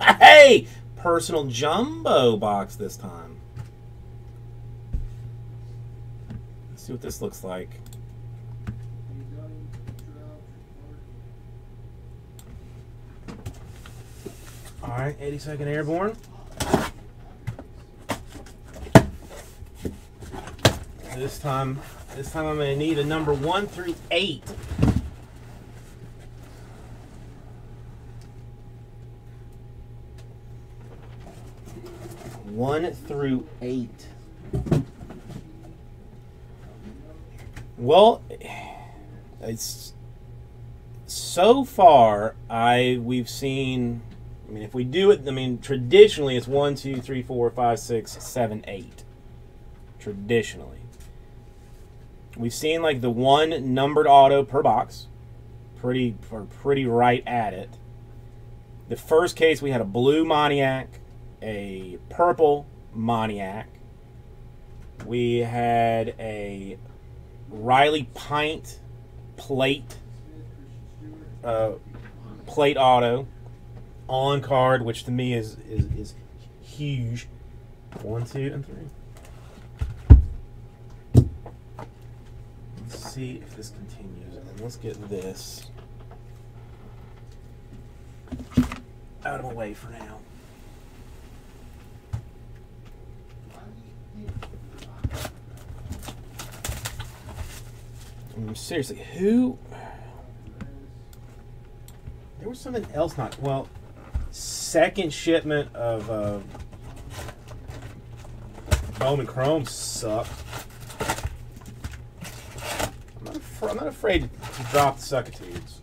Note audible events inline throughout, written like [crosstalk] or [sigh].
[laughs] hey, personal jumbo box this time. Let's see what this looks like. All right, 82nd Airborne. This time, this time I'm going to need a number one through eight. One through eight. Well, it's so far. I we've seen. I mean, if we do it, I mean, traditionally it's one, two, three, four, five, six, seven, eight. Traditionally, we've seen like the one numbered auto per box, pretty or pretty right at it. The first case we had a blue Moniak, a purple Moniak. We had a Riley Pint plate uh, plate auto on card, which to me is is, is huge. One, two, and three. Let's see if this continues, and let's get this out of the way for now. Seriously, who? There was something else not well. Second shipment of uh, Bowman Chrome sucked. I'm not, I'm not afraid to drop the suckitudes.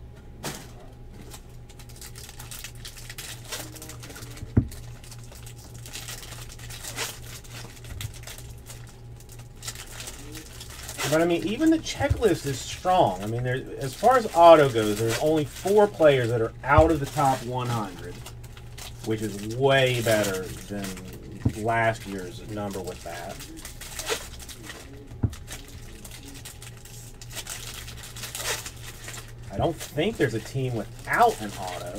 But I mean, even the checklist is strong. I mean, there, as far as auto goes, there's only four players that are out of the top 100, which is way better than last year's number with that. I don't think there's a team without an auto.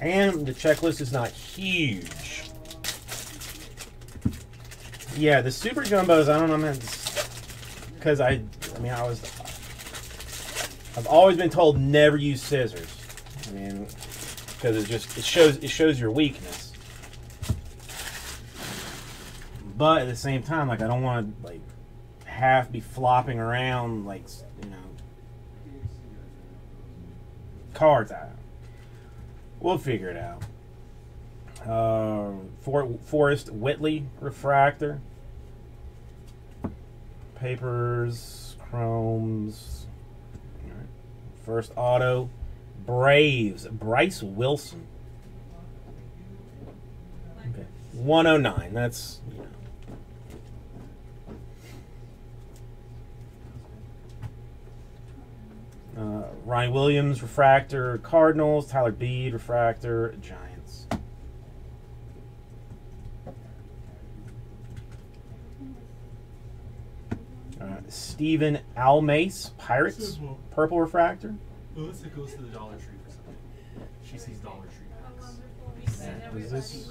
And the checklist is not huge. Yeah, the super jumbos. I don't know, man. Because I, I mean, I was. I've always been told never use scissors. I mean, because it just it shows it shows your weakness. But at the same time, like I don't want to like half be flopping around like you know cards out. We'll figure it out. Uh, For, Forrest Whitley refractor. Papers, chromes. First auto. Braves. Bryce Wilson. Okay. 109. That's, you know. Uh, Ryan Williams, refractor, Cardinals. Tyler Beede, refractor, Giants. Uh, Stephen Alemais, Pirates, purple refractor. Melissa goes to the Dollar Tree for something. She sees Dollar Tree bags. Is this?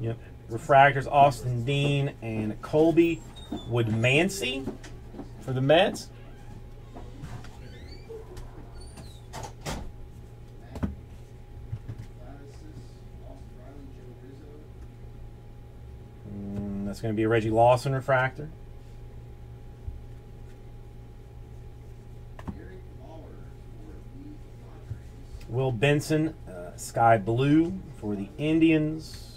Yep. Refractors Austin Dean and Colby Woodmansee for the Mets. Mm, that's going to be a Reggie Lawson refractor. Will Benson, uh, Sky Blue for the Indians.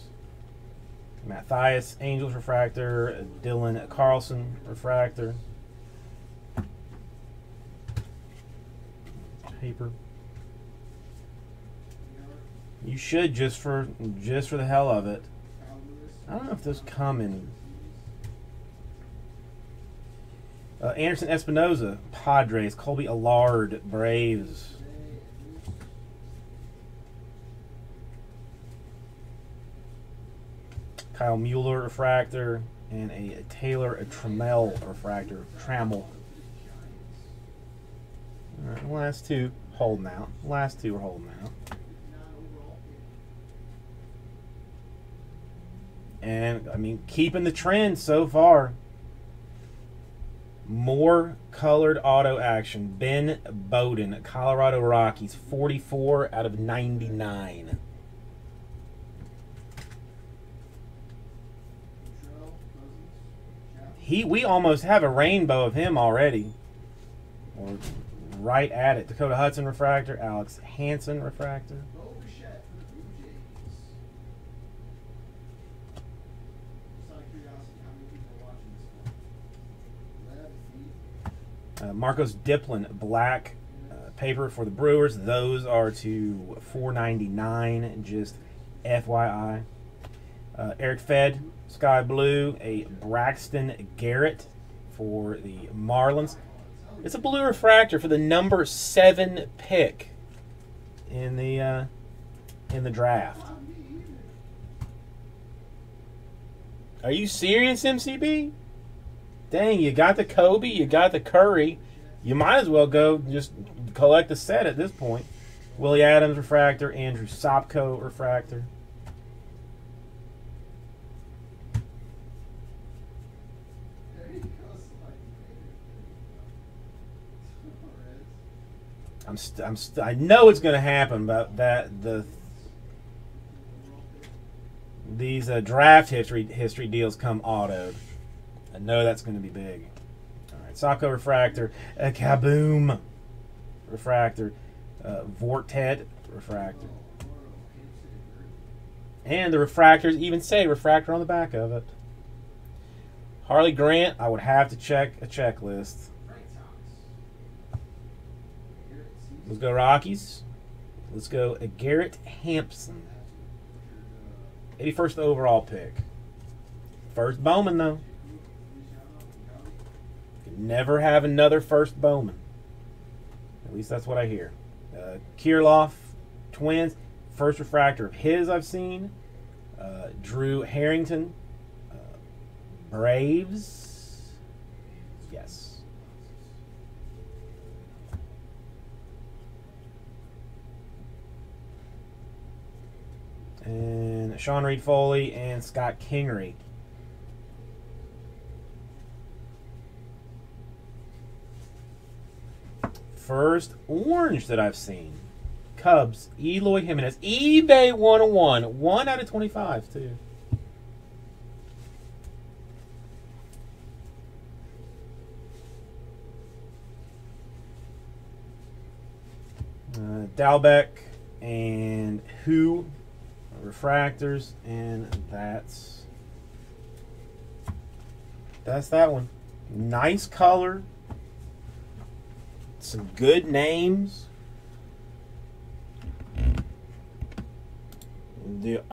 Matt Thaiss Angels refractor. Dylan Carlson refractor. Paper. You should just for just for the hell of it. I don't know if those come in. Uh, Anderson Espinoza, Padres. Kolby Allard, Braves. Kyle Muller refractor, and a, Taylor a Trammell refractor. Trammell. Right, last two. holding out. Last two are holding out. And I mean, keeping the trend so far. More colored auto action. Ben Bowden, Colorado Rockies, 44 out of 99. He, we almost have a rainbow of him already. Or right at it. Dakota Hudson refractor, Alex Hansen refractor. Uh, Marcos Diplan, black uh, paper for the Brewers. Those are to 4.99. Just FYI. Uh, Eric Fed, sky blue. A Braxton Garrett for the Marlins. It's a blue refractor for the number seven pick in the uh, in the draft. Are you serious, MCB? Dang, you got the Kobe, you got the Curry. You might as well go just collect a set at this point. Willie Adams refractor, Andrew Sopko refractor. I'm st- I'm st- I know it's going to happen, but that the these uh, draft history history deals come autoed. I know that's going to be big. All right, Socko refractor, a kaboom refractor, uh, Vortet refractor, and the refractors even say refractor on the back of it. Harley Grant, I would have to check a checklist. Let's go Rockies. Let's go Garrett Hampson. 81st overall pick. First Bowman, though. Can never have another first Bowman. At least that's what I hear. Uh, Kirilloff, Twins. First refractor of his I've seen. Uh, Drew Harrington. Uh, Braves. Yes. And Sean Reid-Foley and Scott Kingery. First orange that I've seen. Cubs, Eloy Jimenez. eBay 101. 1 out of 25, too. Uh, Dalbec and Who refractors, and that's that's that one. Nice color, some good names. The